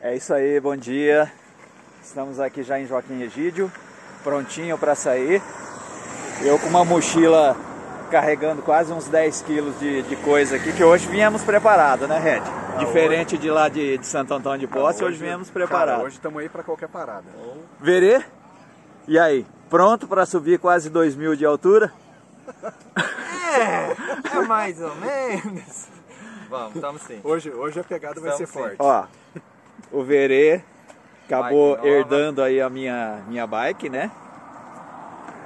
É isso aí, bom dia. Estamos aqui já em Joaquim Egídio, prontinho para sair. Eu com uma mochila carregando quase uns 10 quilos de, de coisa aqui, que hoje viemos preparado, né, Red? Ah, Diferente hoje... de lá de, de, Santo Antônio de Posse, hoje, hoje viemos preparado. hoje estamos aí para qualquer parada. Verê? E aí, pronto para subir quase 2 mil de altura? É, é mais ou menos. Vamos, estamos sim. Hoje, hoje a pegada estamos vai ser sim. forte. Ó, o Verê acabou herdando aí a minha, minha bike, né?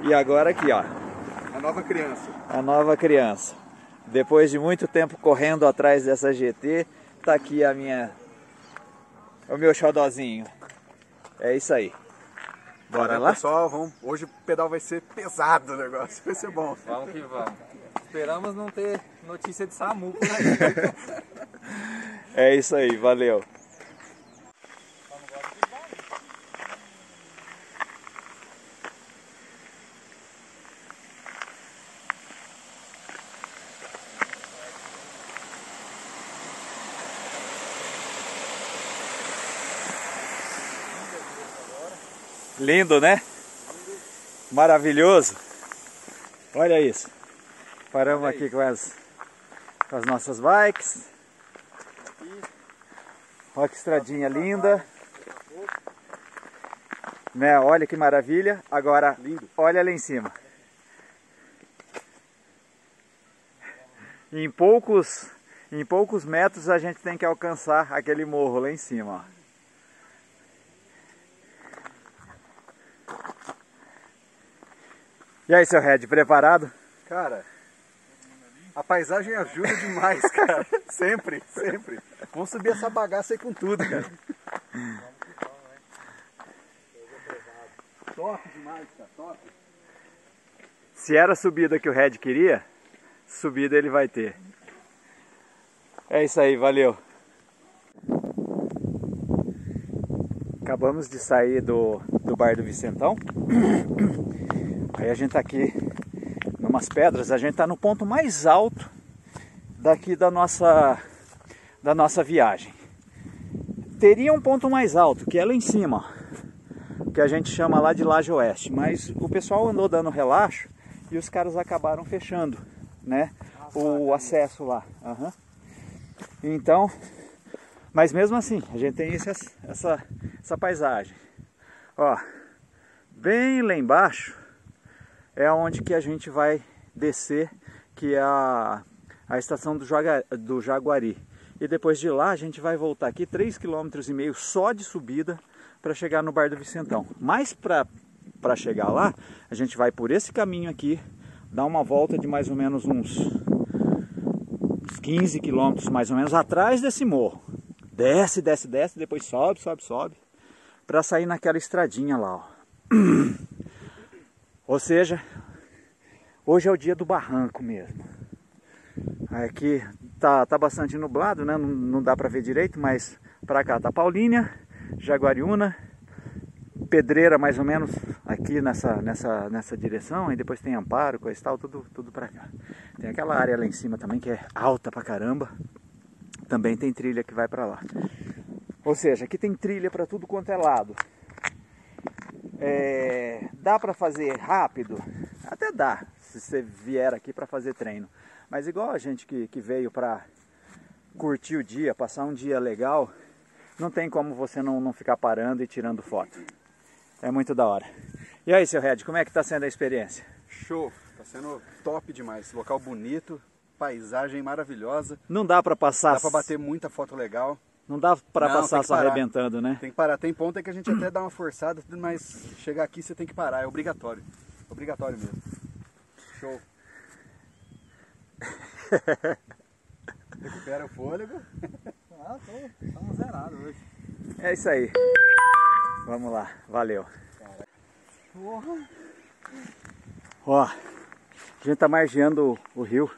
E agora aqui, ó. A nova criança. A nova criança. Depois de muito tempo correndo atrás dessa GT, tá aqui a minha o meu xodozinho. É isso aí. Bora lá? Pessoal, vamos, hoje o pedal vai ser pesado o negócio, vai ser bom. Vamos que vamos. Esperamos não ter notícia de SAMU é isso aí, valeu. Lindo, né? Maravilhoso. Olha isso. Paramos aqui com as, com as nossas bikes. Olha que estradinha linda. Né? Olha que maravilha. Agora, Lindo. olha lá em cima. Em poucos, em poucos metros a gente tem que alcançar aquele morro lá em cima. Ó. E aí, seu Red, preparado? Cara, a paisagem ajuda demais, cara. sempre, sempre. Vamos subir essa bagaça aí com tudo, cara. top demais, cara, top. Se era a subida que o Red queria, subida ele vai ter. É isso aí, valeu. Acabamos de sair do, do bar do Vicentão. Aí a gente tá aqui numas pedras, a gente tá no ponto mais alto daqui da nossa da nossa viagem. Teria um ponto mais alto, que é lá em cima, que a gente chama lá de Laje Oeste, mas o pessoal andou dando relaxo e os caras acabaram fechando, né, o acesso lá. Uhum. Então, mas mesmo assim, a gente tem esse, essa, essa paisagem. Ó, bem lá embaixo é onde que a gente vai descer, que é a, a estação do, Jaga, do Jaguari. E depois de lá a gente vai voltar aqui 3,5 km só de subida para chegar no Bar do Vicentão. Mas para chegar lá, a gente vai por esse caminho aqui, dar uma volta de mais ou menos uns, uns 15 quilômetros mais ou menos atrás desse morro. Desce, desce, desce, depois sobe, sobe, sobe, para sair naquela estradinha lá, ó. Ou seja, hoje é o dia do barranco mesmo. Aqui tá, tá bastante nublado, né? Não, não dá para ver direito, mas para cá tá Paulínia, Jaguariúna, Pedreira mais ou menos aqui nessa, nessa, nessa direção, e depois tem Amparo, coisa e tal, tudo, tudo para cá. Tem aquela área lá em cima também que é alta pra caramba, também tem trilha que vai para lá. Ou seja, aqui tem trilha para tudo quanto é lado. É, dá para fazer rápido? Até dá, se você vier aqui para fazer treino. Mas igual a gente que, que veio para curtir o dia, passar um dia legal, não tem como você não, não ficar parando e tirando foto. É muito da hora. E aí, seu Red, como é que está sendo a experiência? Show, está sendo top demais. Local bonito, paisagem maravilhosa. Não dá para passar... Dá para bater muita foto legal. Não dá para passar só arrebentando, né? Tem que parar. Tem ponto é que a gente até dá uma forçada, mas chegar aqui você tem que parar. É obrigatório. Obrigatório mesmo. Show. Recupera o fôlego. Ah, tô, estamos zerados hoje. É isso aí. Vamos lá. Valeu. Porra. Ó, a gente tá margeando o, o rio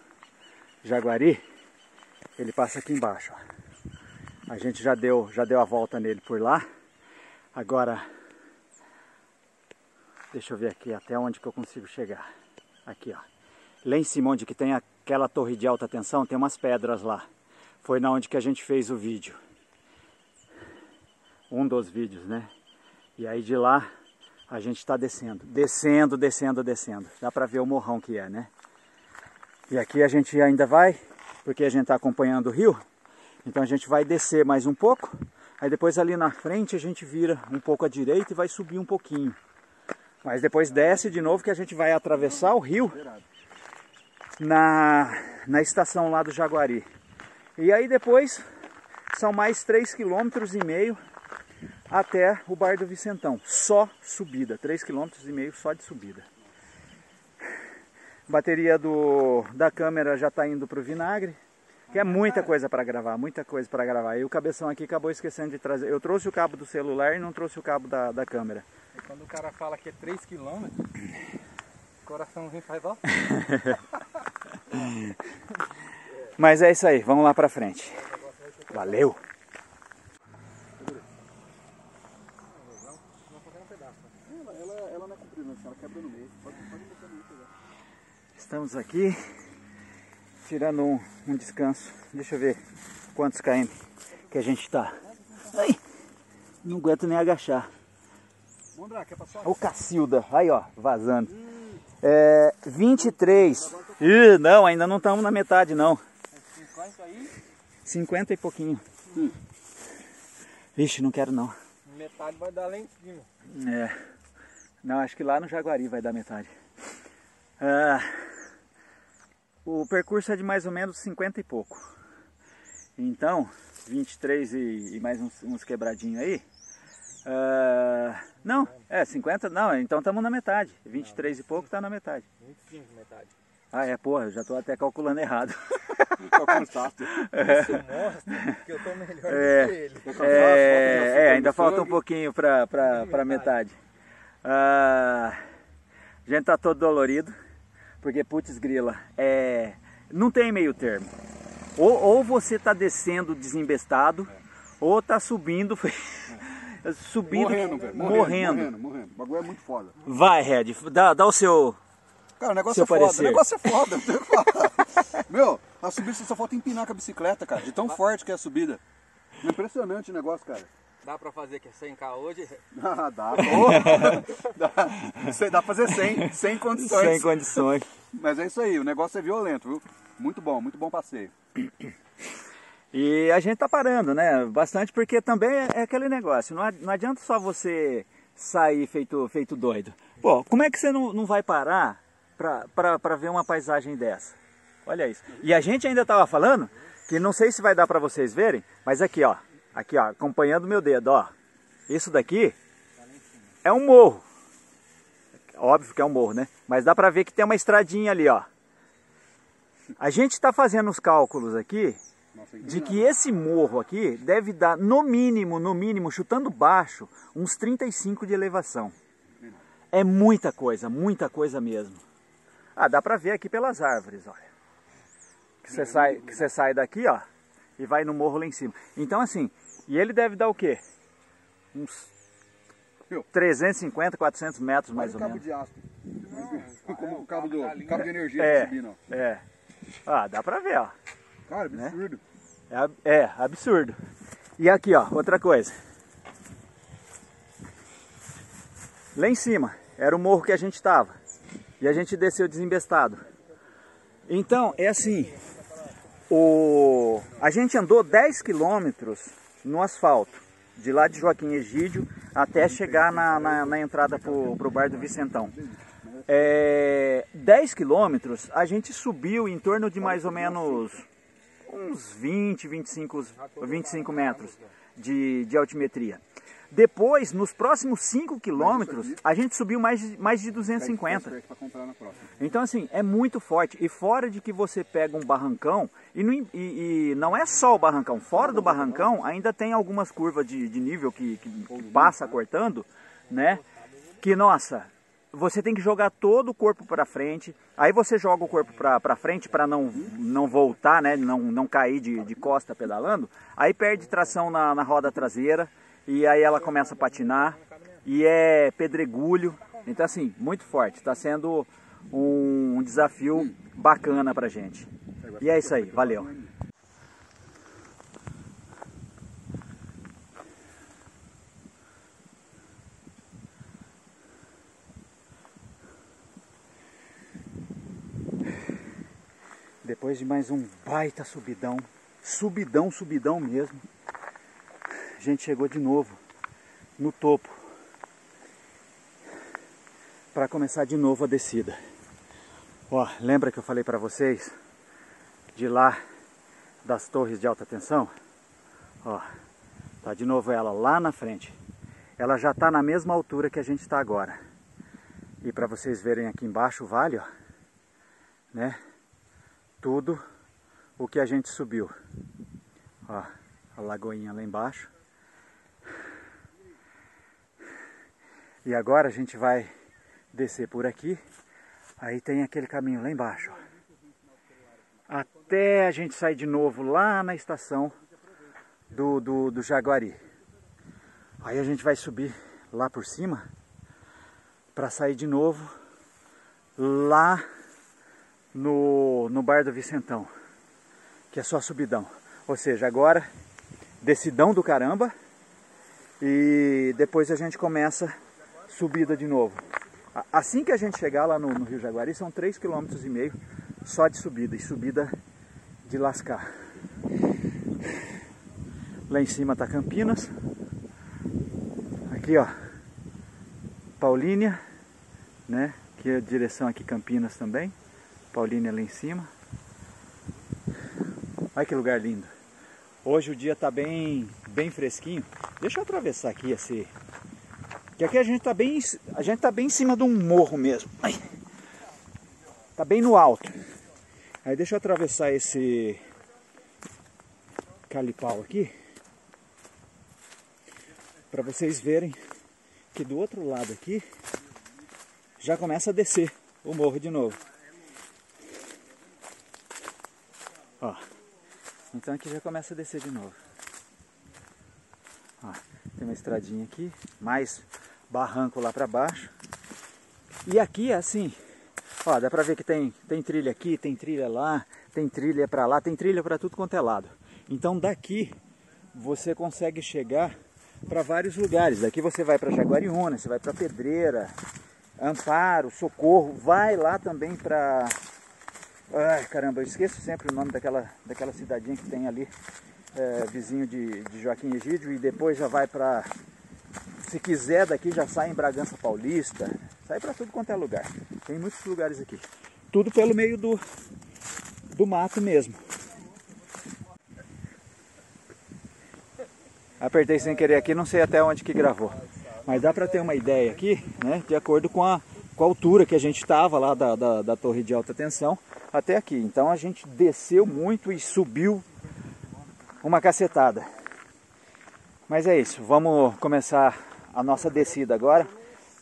Jaguari. Ele passa aqui embaixo, ó. A gente já deu, já deu a volta nele por lá. Agora, deixa eu ver aqui até onde que eu consigo chegar. Aqui, ó. Lá em cima onde que tem aquela torre de alta tensão, tem umas pedras lá. foi na onde que a gente fez o vídeo. Um dos vídeos, né? E aí de lá a gente está descendo, descendo, descendo, descendo. Dá para ver o morrão que é, né? E aqui a gente ainda vai, porque a gente está acompanhando o rio. Então a gente vai descer mais um pouco. Aí depois ali na frente a gente vira um pouco à direita e vai subir um pouquinho. Mas depois desce de novo que a gente vai atravessar o rio na, na estação lá do Jaguari. E aí depois são mais 3,5 km até o Bar do Vicentão. Só subida, 3,5 km só de subida. A bateria do, da câmera já está indo para o vinagre. Que é muita coisa para gravar, muita coisa para gravar. E o cabeção aqui acabou esquecendo de trazer. Eu trouxe o cabo do celular e não trouxe o cabo da, da câmera. E quando o cara fala que é 3 km, o coraçãozinho faz ó. Mas é isso aí, vamos lá pra frente. Valeu! Estamos aqui tirando um, um descanso. Deixa eu ver quantos km que a gente tá. Ai, não aguento nem agachar. Quer passar? O Cacilda, aí ó, vazando. É, 23. Ih, não, ainda não estamos na metade não. 50 aí, 50 e pouquinho. Vixe, não quero não. metade vai dar lá em cima. É. Não, acho que lá no Jaguari vai dar metade. Ah, o percurso é de mais ou menos 50 e pouco. Então, 23 e, e mais uns, uns quebradinhos aí. Ah, não, é 50, não, então estamos na metade. 23 e pouco está na metade. 25 metade. Ah, é, porra, eu já estou até calculando errado. Tá cansaço. Isso mostra que eu tô melhor É. do que ele. É, é, ainda no falta um pouquinho para para metade. Ah, a gente tá todo dolorido, porque putz grila, é, não tem meio termo. Ou, ou você tá descendo desembestado, ou tá subindo, subindo, Morrendo, velho. morrendo. Morrendo, morrendo, morrendo. O bagulho é muito foda. Vai, Red, dá, dá o seu... Cara, o negócio Seu é foda. parecer. O negócio é foda. Meu, a subida só falta empinar com a bicicleta, cara. De tão forte que é a subida. É impressionante o negócio, cara. Dá pra fazer que é 100k hoje? Ah, dá. Dá. Dá pra fazer 100, 100 condições. Sem condições. Mas é isso aí, o negócio é violento, viu? Muito bom, muito bom passeio. E a gente tá parando, né? Bastante porque também é é aquele negócio. Não, não adianta só você sair feito, feito doido. Pô, como é que você não, não vai parar pra, pra, pra ver uma paisagem dessa? Olha isso. E a gente ainda tava falando que não sei se vai dar pra vocês verem, mas aqui, ó. Aqui, ó, acompanhando meu dedo, ó. Isso daqui é um morro. Óbvio que é um morro, né? Mas dá pra ver que tem uma estradinha ali, ó. A gente está fazendo os cálculos aqui de que esse morro aqui deve dar, no mínimo, no mínimo, chutando baixo, uns 35 de elevação. É muita coisa, muita coisa mesmo. Ah, dá pra ver aqui pelas árvores, olha. Que você sai, que você sai daqui, ó, e vai no morro lá em cima. Então assim, e ele deve dar o quê? Uns Meu. 350, 400 metros mais Olha ou o cabo menos. de aço. Como o cabo, do, cabo de energia É, tá subindo, ó. é. Ah, dá pra ver, ó. Cara, absurdo. É, ab- é, absurdo. E aqui, ó, outra coisa. Lá em cima era o morro que a gente estava. E a gente desceu desembestado. Então, é assim. O... A gente andou 10 quilômetros no asfalto. De lá de Joaquim Egídio até chegar na, na, na entrada pro, pro bar do Vicentão. É, 10 quilômetros a gente subiu em torno de mais ou menos uns 20, 25, 25 metros de, de altimetria. Depois, nos próximos 5 quilômetros, a gente subiu mais, de- mais de 250. Pra comprar na próxima. Então, assim, é muito forte. E fora de que você pega um barrancão, e não, e- e não é só o barrancão, fora do barrancão ainda tem algumas curvas de, de nível que, que, que passa cortando, né? Que, nossa, você tem que jogar todo o corpo para frente. Aí você joga o corpo para frente para não, não voltar, né? Não, não cair de, de costa pedalando. Aí perde tração na, na roda traseira e aí ela começa a patinar e é pedregulho. Então assim, muito forte. Está sendo um desafio bacana pra gente. E é isso aí, valeu. Depois de mais um baita subidão, subidão, subidão mesmo a gente chegou de novo no topo para começar de novo a descida. Ó, lembra que eu falei para vocês de lá das torres de alta tensão? Ó, tá de novo ela lá na frente. Ela já está na mesma altura que a gente está agora. E para vocês verem aqui embaixo o vale, ó, né? tudo o que a gente subiu. Ó, a lagoinha lá embaixo. E agora a gente vai descer por aqui. Aí tem aquele caminho lá embaixo. Até a gente sair de novo lá na estação do, do, do Jaguari. Aí a gente vai subir lá por cima para sair de novo lá no, no bar do Vicentão, que é só subidão. Ou seja, agora descidão do caramba e depois a gente começa subida de novo. Assim que a gente chegar lá no, no Rio Jaguari, são 3,5 km só de subida, e subida de lascar. Lá em cima tá Campinas. Aqui ó, Paulínia, né? Que é a direção aqui Campinas também. Paulínia lá em cima. Olha que lugar lindo. Hoje o dia está bem, bem fresquinho. Deixa eu atravessar aqui esse. Que aqui a gente está bem, a gente tá bem em cima de um morro mesmo. Ai. Tá bem no alto. Aí deixa eu atravessar esse calipau aqui para vocês verem que do outro lado aqui já começa a descer o morro de novo. Ó. Então aqui já começa a descer de novo. Ó, tem uma estradinha aqui, mais barranco lá para baixo. E aqui é assim, ó, dá pra ver que tem, tem trilha aqui, tem trilha lá, tem trilha para lá, tem trilha para tudo quanto é lado. Então daqui você consegue chegar para vários lugares. Daqui você vai para Jaguariúna, você vai para Pedreira, Amparo, Socorro, vai lá também para Ai, caramba, eu esqueço sempre o nome daquela, daquela cidadinha que tem ali, é, vizinho de, de Joaquim Egídio, e depois já vai para. Se quiser daqui, já sai em Bragança Paulista, sai para tudo quanto é lugar. Tem muitos lugares aqui. Tudo pelo meio do, do mato mesmo. Apertei sem querer aqui, não sei até onde que gravou. Mas dá para ter uma ideia aqui, né? De acordo com a, com a altura que a gente estava lá da, da, da torre de alta tensão até aqui. Então a gente desceu muito e subiu uma cacetada. Mas é isso, vamos começar a nossa descida agora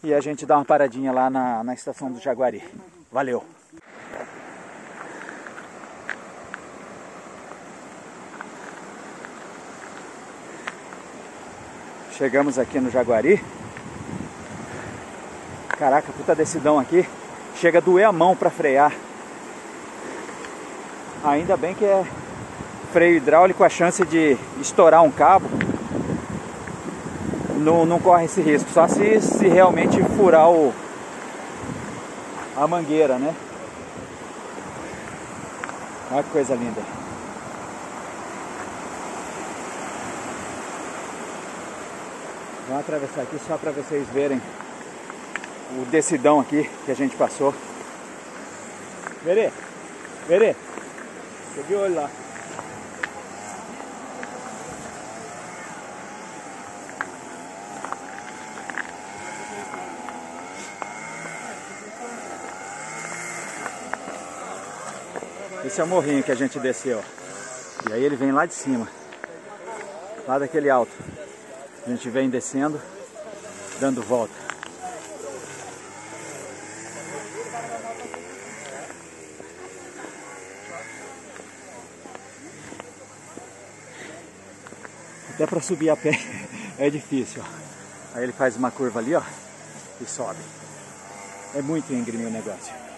e a gente dá uma paradinha lá na, na estação do Jaguari. Valeu! Chegamos aqui no Jaguari. Caraca, puta decidão aqui. Chega a doer a mão para frear. Ainda bem que é freio hidráulico, a chance de estourar um cabo não, não corre esse risco, só se, se realmente furar o, a mangueira, né? Olha que coisa linda. Vamos atravessar aqui só para vocês verem o decidão aqui que a gente passou. Verê, verê. Fica de olho lá. Esse é o morrinho que a gente desceu. E aí ele vem lá de cima. Lá daquele alto. A gente vem descendo, dando volta. Até para subir a pé é difícil. Aí ele faz uma curva ali, ó, e sobe. É muito íngreme o negócio.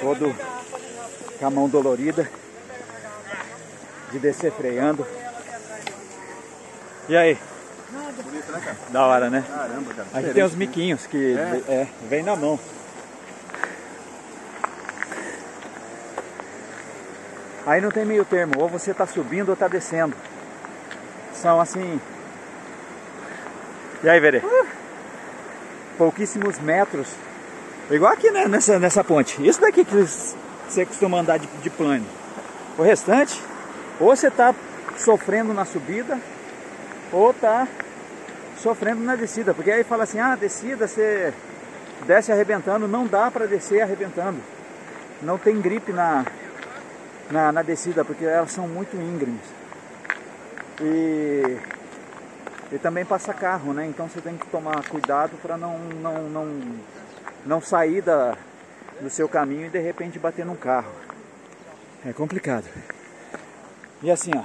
Todo com a mão dolorida de descer freando. E aí? Nada. bonito, né, cara? Da hora, né? Caramba, cara. Aqui tem os né? miquinhos que É. é, vem na mão. Aí não tem meio termo, ou você tá subindo ou tá descendo. São assim. E aí, Verê? Pouquíssimos metros. Igual aqui, né? Nessa, nessa ponte. Isso daqui que você costuma andar de, de plano. O restante, ou você tá sofrendo na subida, ou tá sofrendo na descida, porque aí fala assim, ah, descida, você desce arrebentando, não dá para descer arrebentando. Não tem gripe na, na, na descida, porque elas são muito íngremes. E, e também passa carro, né? Então você tem que tomar cuidado para não, não, não, não sair da, do seu caminho e de repente bater num carro. É complicado. E assim, ó.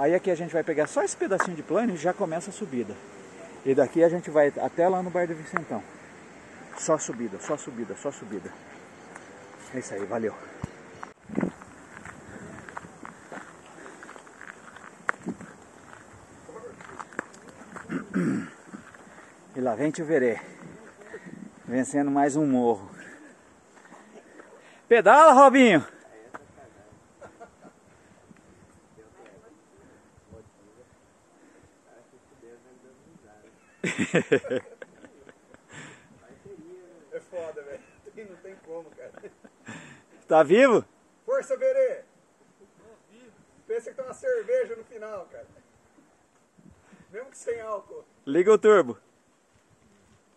Aí aqui a gente vai pegar só esse pedacinho de plano e já começa a subida. E daqui a gente vai até lá no Bar do Vicentão. Só subida, só subida, só subida. É isso aí, valeu. E lá vem tio Verê. Vencendo mais um morro. Pedala, Robinho! É foda, velho. Não tem como, cara. Tá vivo? Força, Verê! Pensa que tem uma cerveja no final, cara. Mesmo que sem álcool. Liga o turbo.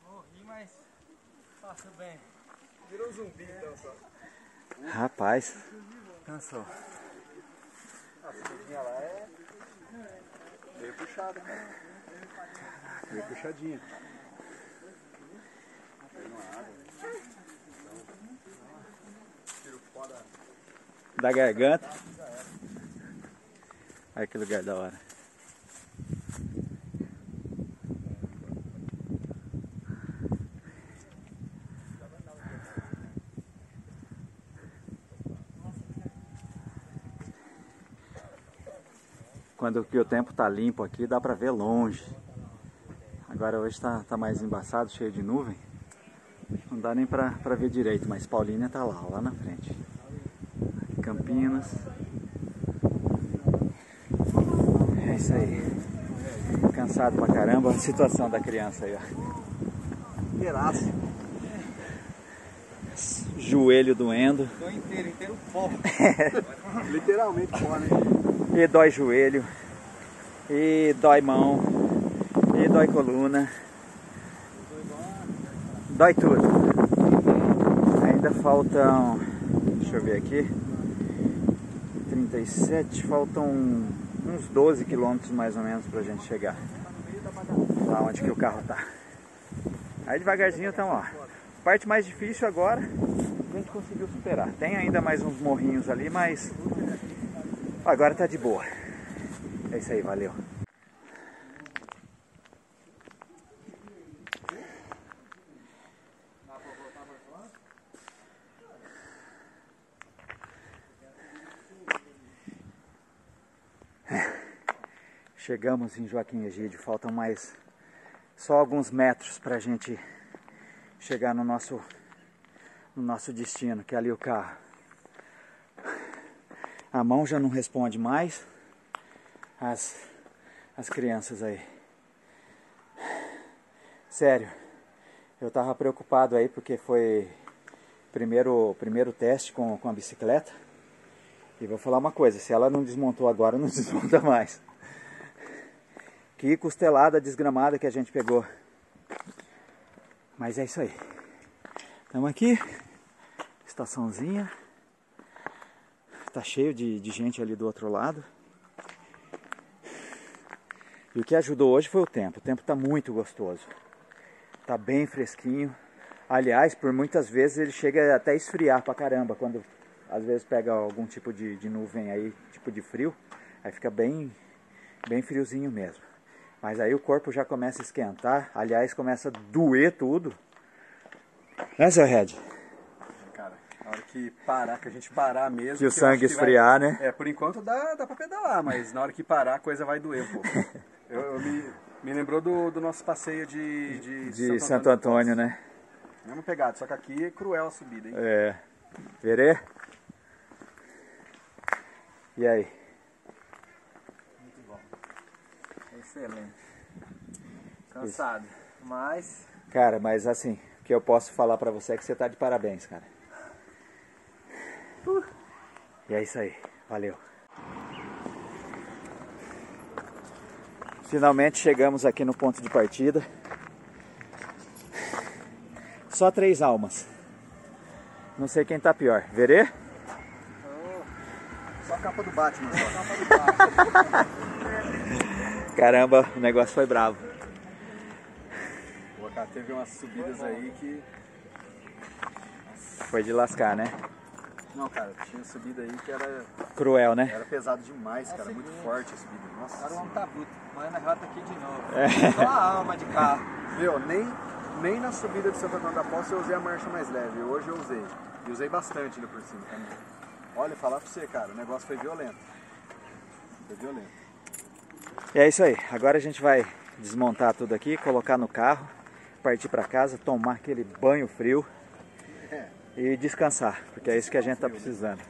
Morri, mas faço bem. Virou um zumbi então só. Rapaz. Cansou. A subidinha lá é. Meio puxada, né? Meio puxadinha. Da garganta. Olha que lugar da hora. Quando que o tempo tá limpo aqui, dá pra ver longe. Agora hoje tá, tá mais embaçado, cheio de nuvem. Não dá nem pra, pra ver direito, mas Paulínia tá lá, lá na frente. Campinas. É isso aí. Cansado pra caramba. A situação da criança aí, ó. Inteiraço. Joelho doendo. Tô inteiro, inteiro pó. Literalmente pó, né? E dói joelho. E dói mão. E dói coluna. Dói tudo. Ainda faltam. Deixa eu ver aqui. 37, faltam uns 12 quilômetros mais ou menos pra gente chegar. Lá onde que o carro tá. Aí devagarzinho então, ó. Parte mais difícil agora, a gente conseguiu superar. Tem ainda mais uns morrinhos ali, mas agora tá de boa. É isso aí, valeu. Chegamos em Joaquim Egídio, faltam mais só alguns metros para a gente chegar no nosso, no nosso destino, que é ali o carro. A mão já não responde mais, as, as crianças aí. Sério, eu tava preocupado aí porque foi primeiro primeiro teste com, com a bicicleta. E vou falar uma coisa, se ela não desmontou agora, não desmonta mais. Que costelada desgramada que a gente pegou. Mas é isso aí. Estamos aqui, estaçãozinha. Tá cheio de, de gente ali do outro lado. E o que ajudou hoje foi o tempo. O tempo está muito gostoso. Tá bem fresquinho. Aliás, por muitas vezes ele chega até a esfriar pra caramba. Quando às vezes pega algum tipo de, de nuvem aí, tipo de frio. Aí fica bem, bem friozinho mesmo. Mas aí o corpo já começa a esquentar. Aliás, começa a doer tudo. Né, seu Red? Cara, na hora que parar, que a gente parar mesmo. Que o sangue que vai- esfriar, né? É, por enquanto dá, dá pra pedalar, mas na hora que parar a coisa vai doer um pouco. eu, eu me, Me lembrou do, do nosso passeio de, de, De Santo Antônio, né? Mesma pegada, só que aqui é cruel a subida, hein? É. Verê? E aí? Muito bom. Excelente. Cansado. Mas Cara, mas assim, o que eu posso falar pra você é que você tá de parabéns, cara. E é isso aí. Valeu. Finalmente chegamos aqui no ponto de partida. Só três almas. Não sei quem tá pior. Verê? Só a capa do Batman. Só a capa do Caramba, o negócio foi bravo. Pô, cara, teve umas subidas aí que. Foi de lascar, né? Não, cara, tinha subida aí que era, Cruel, né? era pesado demais, cara. Muito forte a subida. Nossa. Cara, o homem tá bruto. Mas na rota aqui de novo. É. Só a alma de carro. Meu, nem, nem na subida de Santo Antônio da Poça eu usei a marcha mais leve. Hoje eu usei. E usei bastante ainda por cima também. Olha, falar pra você, cara, o negócio foi violento. Foi violento. E é isso aí. Agora a gente vai desmontar tudo aqui, colocar no carro, partir para casa, tomar aquele banho frio. E descansar, porque é isso que a gente tá precisando.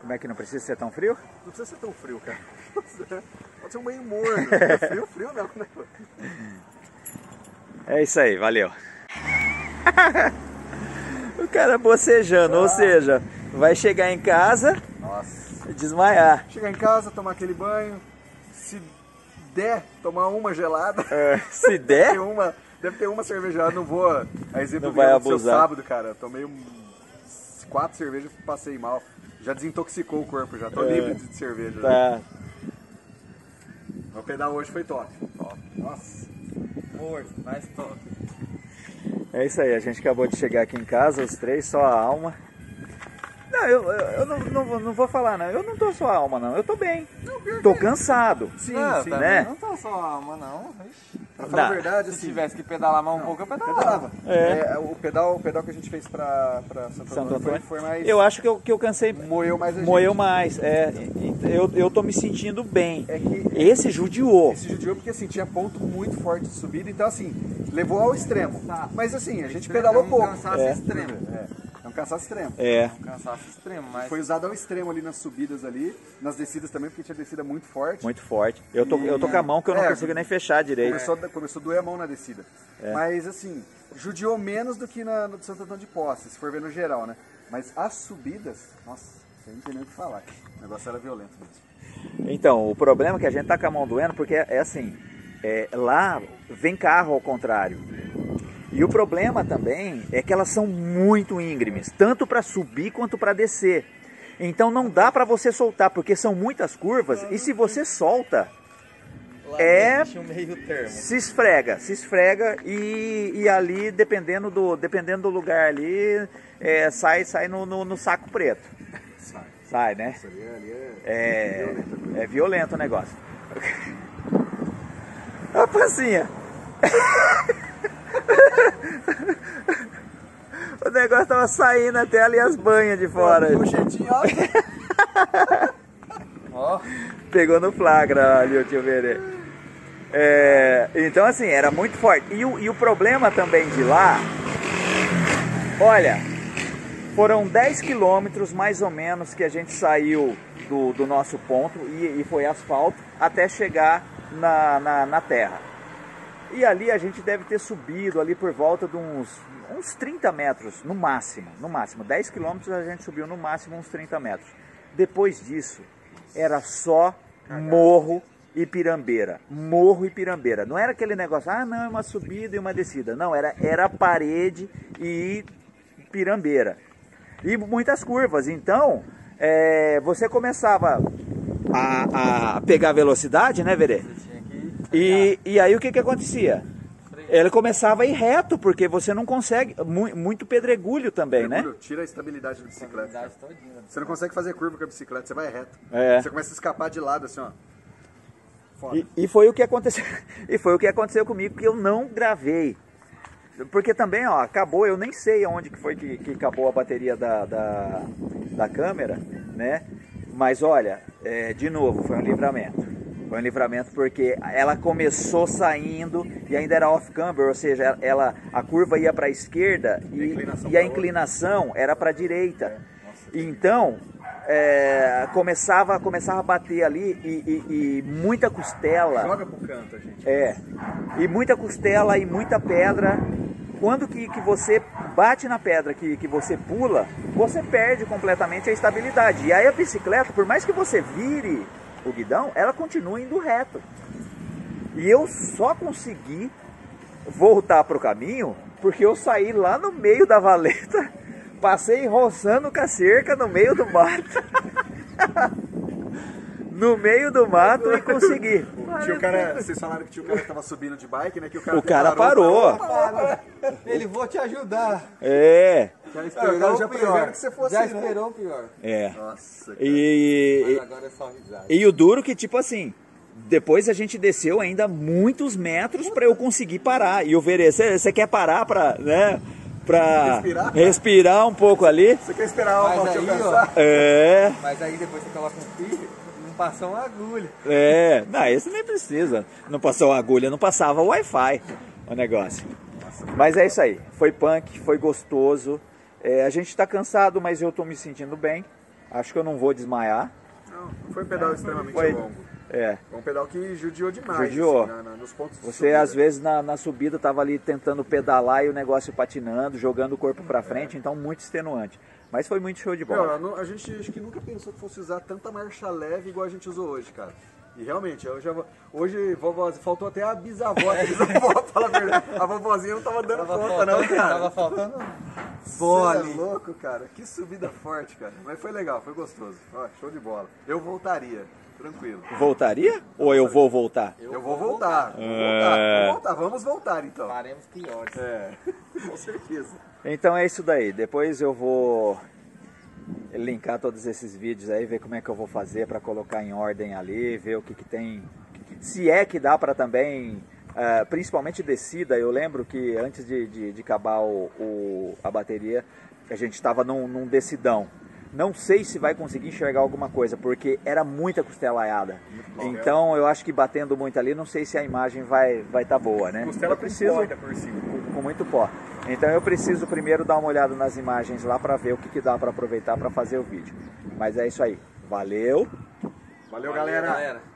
Como é que não precisa ser tão frio? Não precisa ser tão frio, cara. Pode ser um banho morno. frio, frio não, né? É isso aí, valeu. o cara bocejando, ou seja, vai chegar em casa Nossa. e desmaiar. Chegar em casa, tomar aquele banho. Se der, tomar uma gelada. É, se der, uma, deve ter uma cerveja gelada, não vou. A exemplo Não vai meu- do seu abusar. sábado, cara. Tomei um, quatro cervejas e passei mal. Já desintoxicou o corpo, já tô É. livre de cerveja. tá. O pedal hoje foi top. Top. Nossa. Morto, mais top. É isso aí, a gente acabou de chegar aqui em casa, os três, só a alma. Não, eu, eu, eu não, não, não vou falar, não. Eu não tô só a alma, não. Eu tô bem. Tô cansado. Sim, não, sim. também né? Não tá só a alma, não. Ixi. Pra falar a Não. verdade, Se assim. tivesse que pedalar mais um pouco, eu pedalava. Pedalava. É. É, o, pedal, o pedal que a gente fez pra, pra Santo, Santo Antônio. Foi, foi mais. Eu acho que eu, que eu cansei. Moeu mais a gente. Moeu mais. É, eu, eu tô me sentindo bem. É que Esse judiou. esse judiou porque assim, tinha ponto muito forte de subida, então assim, levou ao extremo. Tá. Mas assim, a gente pedalou pouco. cansaço É. extremo. É, é cansaço extremo. É. Um cansaço extremo, mas Foi usado ao extremo ali nas subidas ali, nas descidas também, porque tinha descida muito forte. Muito forte. Eu tô, eu tô com a mão que eu não É, consigo nem fechar direito. Começou, a- começou a doer a mão na descida. É. Mas assim, judiou menos do que na, no de Santo Antônio de Posse, se for ver no geral, né? Mas as subidas, nossa, você não tem nem o que falar. O negócio era violento mesmo. Então, o problema é que a gente tá com a mão doendo porque é, é assim, é, lá vem carro ao contrário. E o problema também é que elas são muito íngremes, tanto para subir quanto para descer. Então não dá para você soltar, porque são muitas curvas e se você solta, lá É. se esfrega, se esfrega e, e ali, dependendo do, dependendo do lugar ali, é, sai, sai no, no- no saco preto. Sai. Sai, né? É. É, violento. é violento o negócio. A pancinha. O negócio tava saindo até ali as banhas de fora. O jeitinho, ó. Ó, Pegou no flagra ali o tio Verê. É, então assim, era muito forte. E o, e o problema também de lá, olha, foram 10 quilômetros mais ou menos que a gente saiu do, do nosso ponto e, e foi asfalto até chegar na, na, na terra. E ali a gente deve ter subido ali por volta de uns, uns 30 metros, no máximo, no máximo. 10 quilômetros a gente subiu no máximo uns 30 metros. Depois disso, era só morro e pirambeira. Morro e pirambeira. Não era aquele negócio, ah não, é uma subida e uma descida. Não, era, era parede e pirambeira. E muitas curvas. Então, é, você começava a, a pegar velocidade, né, Verê? E, e aí o que que acontecia? Ele começava a ir reto, porque você não consegue. mu- Muito pedregulho também, né? Mergulho, Tira a estabilidade da bicicleta. Estabilidade todinha. Você não consegue fazer curva com a bicicleta, você vai reto. É. Você começa a escapar de lado assim, ó. E, e foi o que aconteceu. E foi o que aconteceu comigo que eu não gravei. Porque também, ó, acabou, eu nem sei aonde que foi que, que acabou a bateria da, da, da câmera, né? Mas olha, é, de novo, foi um livramento. Foi um livramento porque ela começou saindo e ainda era off-camber, ou seja, ela, a curva ia para a esquerda e, a inclinação e a inclinação era para a direita. Nossa, Então, é, começava, começava a bater ali e, e- e muita costela. Joga pro canto, gente. É. E muita costela e muita pedra. Quando que, que você bate na pedra, que, que você pula, você perde completamente a estabilidade. E aí a bicicleta, por mais que você vire o guidão, ela continua indo reto. E eu só consegui voltar para o caminho porque eu saí lá no meio da valeta, passei roçando com a cerca no meio do mato. no meio do mato e consegui. Tinha o cara, vocês falaram que tinha o cara que tava subindo de bike, né? Que o cara, O cara parou. parou. Ele vou te ajudar. É, Já É, esperou o cara o já pior. que você fosse, já né? esperou o pior. é. Nossa, cara. Mas E, agora é só risada. e, o duro que, tipo assim, depois a gente desceu ainda muitos metros para eu conseguir parar. E o Verê, você quer parar para, né, pra Respirar? respirar um pouco ali? Você quer esperar o Mas mal te aí, alcançar? É, Mas aí depois você coloca um pique, não passou uma agulha. é. Não, esse nem precisa. Não passou a agulha, não passava o Wi-Fi o negócio. Mas é isso aí. Foi punk, foi gostoso. É, a gente tá cansado, mas eu tô me sentindo bem. Acho que eu não vou desmaiar. Não, não foi um pedal extremamente Foi. longo. É. Foi um pedal que judiou demais. Judiou. assim, na- na- nos pontos Você subida. às vezes na, na subida tava ali tentando pedalar e o negócio patinando, jogando o corpo para frente, então muito extenuante. Mas foi muito show de bola. nu- a gente acho que nunca pensou que fosse usar tanta marcha leve igual a gente usou hoje, cara. E realmente, eu já, vou- hoje vovó, faltou até a bisavó, a bisavó, fala a verdade. A vovozinha não tava dando Tava conta faltando, não, cara. tava faltando Cê bola. é louco, cara. Que subida forte, cara. Mas foi legal, foi gostoso. Ó, show de bola. Eu voltaria, tranquilo. Voltaria? Ou eu vou voltar? Eu, vou voltar. Vou É. voltar. Vou voltar. Vamos voltar então. Faremos piores. É, com certeza. Então é isso daí. Depois eu vou linkar todos esses vídeos aí, ver como é que eu vou fazer para colocar em ordem ali, ver o que, que tem. Se é que dá para também, ah, principalmente descida. Eu lembro que antes de, de, de acabar o, o- a bateria, a gente estava num, num decidão. Não sei se vai conseguir enxergar alguma coisa, porque era muita costelaiada. Então eu acho que batendo muito ali, não sei se a imagem vai vai estar boa, né? Costela eu com pó por cima. com, com muito pó. Então eu preciso primeiro dar uma olhada nas imagens lá para ver o que, que dá para aproveitar para fazer o vídeo. Mas é isso aí. Valeu! Valeu, Valeu, galera. galera.